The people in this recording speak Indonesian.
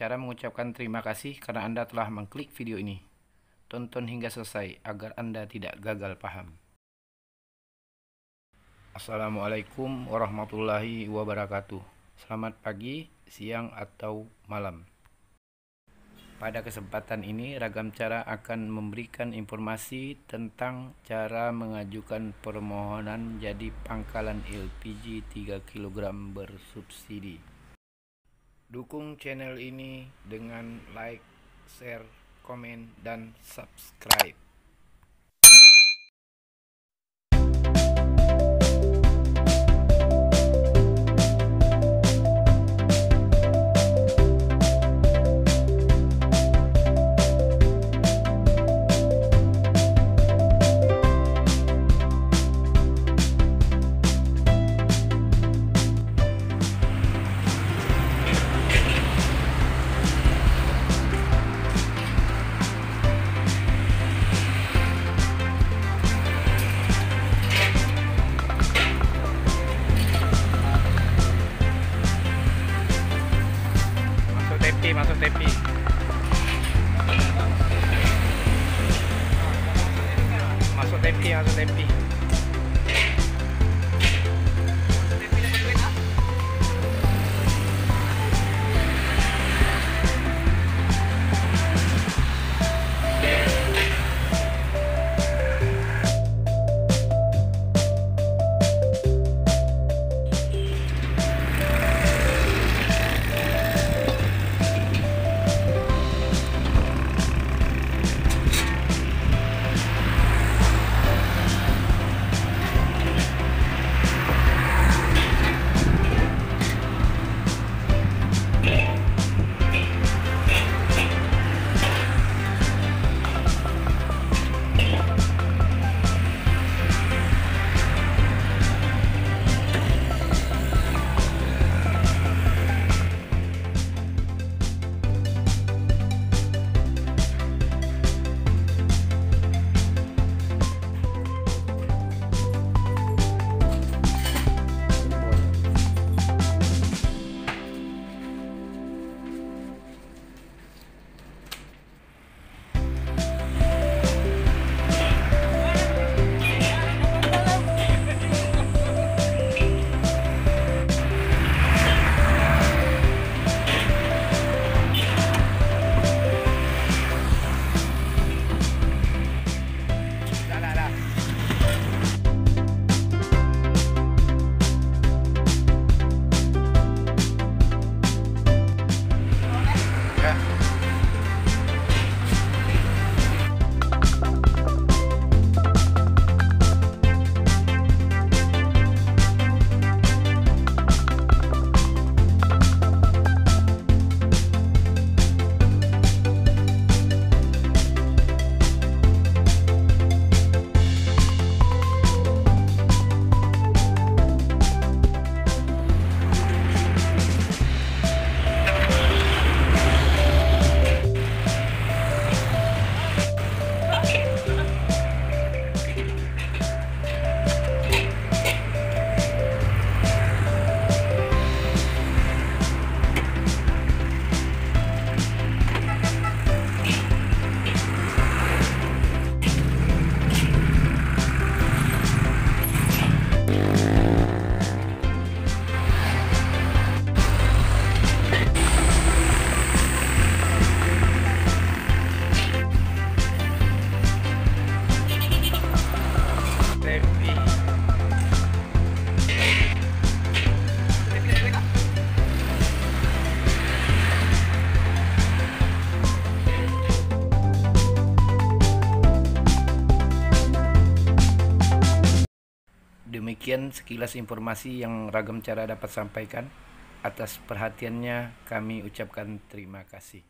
Cara mengucapkan terima kasih karena Anda telah mengklik video ini. Tonton hingga selesai agar Anda tidak gagal paham. Assalamualaikum warahmatullahi wabarakatuh. Selamat pagi, siang, atau malam. Pada kesempatan ini, Ragam Cara akan memberikan informasi tentang cara mengajukan permohonan jadi pangkalan LPG 3 kg bersubsidi. Dukung channel ini dengan like, share, komen, dan subscribe. Tepi masuk tepi masuk tepi Demikian sekilas informasi yang ragam cara dapat sampaikan. Atas perhatiannya kami ucapkan terima kasih.